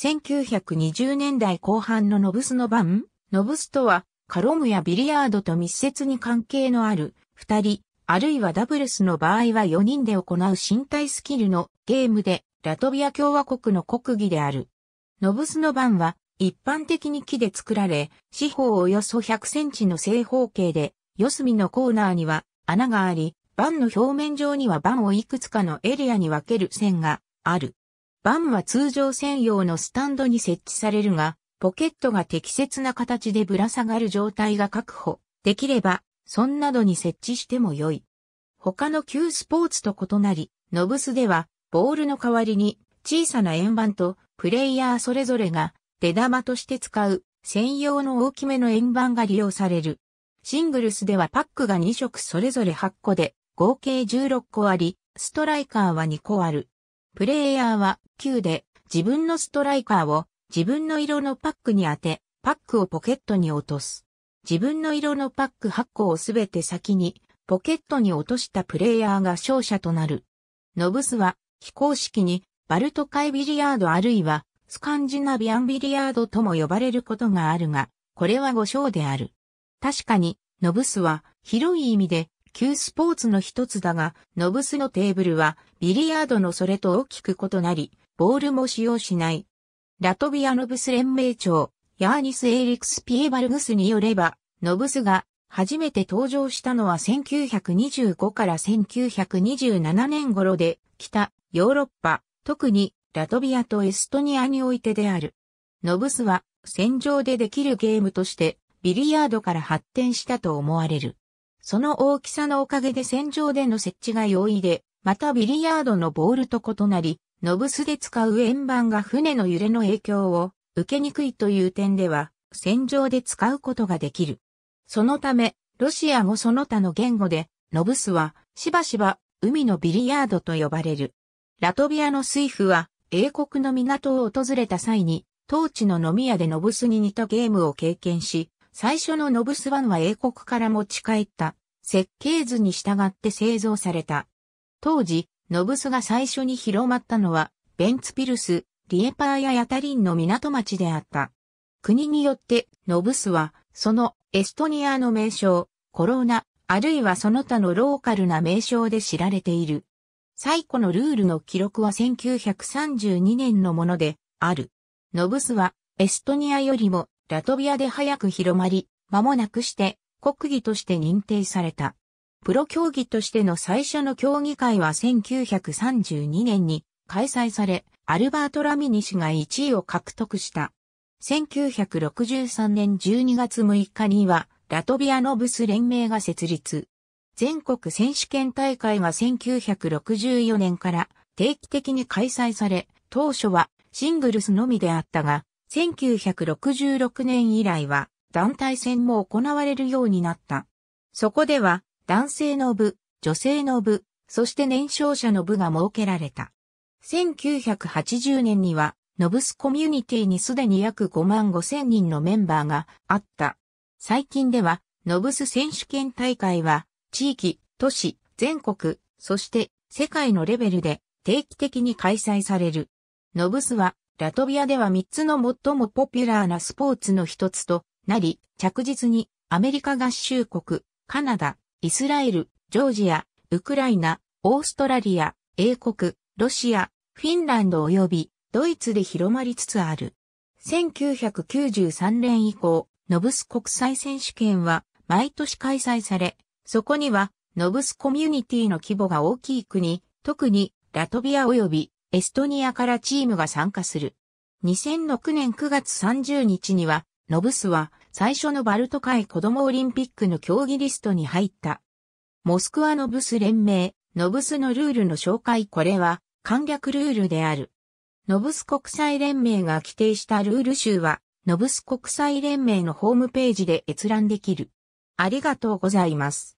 1920年代後半のノブスの番ノブスとは、カロムやビリヤードと密接に関係のある、二人、あるいはダブルスの場合は4人で行う身体スキルのゲームで、ラトビア共和国の国技である。ノブスの番は、一般的に木で作られ、四方およそ100センチの正方形で、四隅のコーナーには穴があり、盤の表面上には盤をいくつかのエリアに分ける線がある。バンは通常専用のスタンドに設置されるが、ポケットが適切な形でぶら下がる状態が確保できれば、そんなどに設置しても良い。他の旧スポーツと異なり、ノブスでは、ボールの代わりに小さな円盤とプレイヤーそれぞれが出玉として使う専用の大きめの円盤が利用される。シングルスではパックが2色それぞれ8個で合計16個あり、ストライカーは2個ある。プレイヤーはキューで自分のストライカーを自分の色のパックに当て、パックをポケットに落とす。自分の色のパック8個をすべて先にポケットに落としたプレイヤーが勝者となる。ノブスは非公式にバルト海ビリヤードあるいはスカンジナビアンビリヤードとも呼ばれることがあるが、これは誤称である。確かに、ノブスは広い意味で旧スポーツの一つだが、ノブスのテーブルはビリヤードのそれと大きく異なり、ボールも使用しない。ラトビアノブス連盟長、ヤーニス・エーリクス・ピエバルグスによれば、ノブスが初めて登場したのは1925から1927年頃で、北ヨーロッパ、特にラトビアとエストニアにおいてである。ノブスは戦場でできるゲームとしてビリヤードから発展したと思われる。その大きさのおかげで戦場での設置が容易で、またビリヤードのボールと異なり、ノブスで使う円盤が船の揺れの影響を受けにくいという点では、戦場で使うことができる。そのため、ロシア語その他の言語で、ノブスはしばしば海のビリヤードと呼ばれる。ラトビアの水夫は英国の港を訪れた際に、当地の飲み屋でノブスに似たゲームを経験し、最初のノブスワンは英国から持ち帰った設計図に従って製造された。当時、ノブスが最初に広まったのは、ベンツピルス、リエパーやヤタリンの港町であった。国によって、ノブスは、そのエストニアの名称、コローナ、あるいはその他のローカルな名称で知られている。最古のルールの記録は1932年のものである。ノブスはエストニアよりもラトビアで早く広まり、間もなくして国技として認定された。プロ競技としての最初の競技会は1932年に開催され、アルバート・ラミニ氏が1位を獲得した。1963年12月6日には、ラトビアのブス連盟が設立。全国選手権大会が1964年から定期的に開催され、当初はシングルスのみであったが、1966年以来は団体戦も行われるようになった。そこでは男性の部、女性の部、そして年少者の部が設けられた。1980年にはノブスコミュニティにすでに約5万5千人のメンバーがあった。最近ではノブス選手権大会は地域、都市、全国、そして世界のレベルで定期的に開催される。ノブスはラトビアでは3つの最もポピュラーなスポーツの一つとなり、着実にアメリカ合衆国、カナダ、イスラエル、ジョージア、ウクライナ、オーストラリア、英国、ロシア、フィンランド及びドイツで広まりつつある。1993年以降、ノブス国際選手権は毎年開催され、そこにはノブスコミュニティの規模が大きい国、特にラトビア及びエストニアからチームが参加する。2006年9月30日には、ノブスは最初のバルト海子供オリンピックの競技リストに入った。モスクワノブス連盟、ノブスのルールの紹介これは簡略ルールである。ノブス国際連盟が規定したルール集は、ノブス国際連盟のホームページで閲覧できる。ありがとうございます。